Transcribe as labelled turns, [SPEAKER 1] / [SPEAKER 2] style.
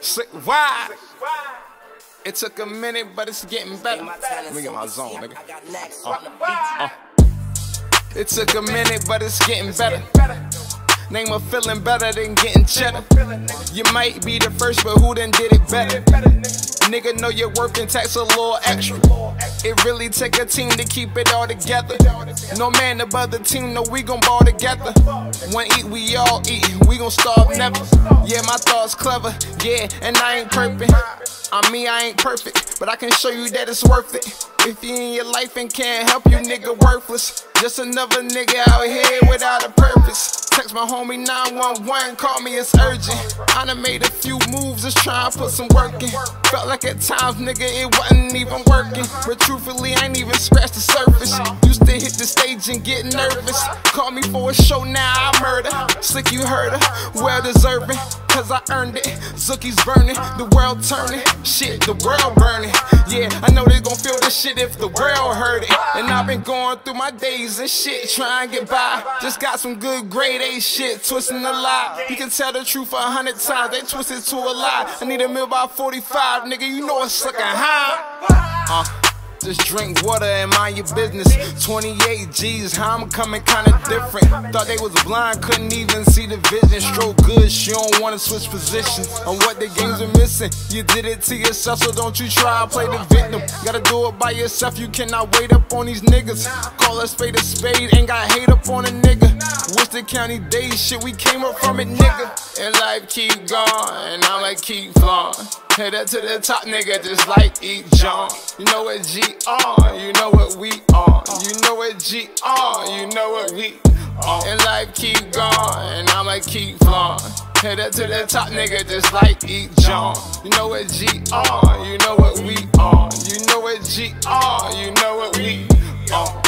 [SPEAKER 1] Slick wide. It took a minute, but it's getting better. Let me get my zone, nigga. Uh, It took a minute, but it's getting better. Name of feeling better than getting cheddar. You might be the first, but who done did it better? Nigga know your worth and tax a little extra. It really take a team to keep it all together. No man above the team, no we gon' ball together. When eat, we all eat. We gon' starve never. Yeah, my thoughts clever. Yeah, and I ain't perfect. I mean, I ain't perfect, but I can show you that it's worth it. If you in your life and can't help you, nigga, worthless. Just another nigga out here without a purpose. Text my homie 911, call me, it's urgent. I done made a few moves, just trying to put some work in. Felt like at times, nigga, it wasn't even working. But truthfully, I ain't even scratched the surface. Used to hit the stage and get nervous. Call me for a show, now I murder. Slick, you heard her, well deserving. Cause I earned it. Zookie's burning, the world turning. Shit, the world burning. Yeah, I know they gon' feel this shit if the world heard it. And I've been going through my days and shit, trying to get by. Just got some good grade A shit, twisting the lie. You can tell the truth a hundred times, they twist it to a lie. I need a meal by 45, nigga, you know it's looking high. Uh. Just drink water and mind your business. 28 G's, how I'm coming kinda different. Thought they was blind, couldn't even see the vision. Stroke good, she don't wanna switch positions. On what the games are missing. You did it to yourself, so don't you try play the victim. Gotta do it by yourself, you cannot wait up on these niggas. Call a spade a spade, ain't got hate up on a nigga. Worcester County days, shit, we came up from it, nigga. And life keep going, I'ma keep flowing. Headed to the top, nigga, just like E. John. You know what G on, you know what we on. You know what G on, you know what we on. And life keep going, and I'ma keep flowing. up to the top, nigga, just like E. John. You know what G on, you know what we on. You know what G on, you know what we on.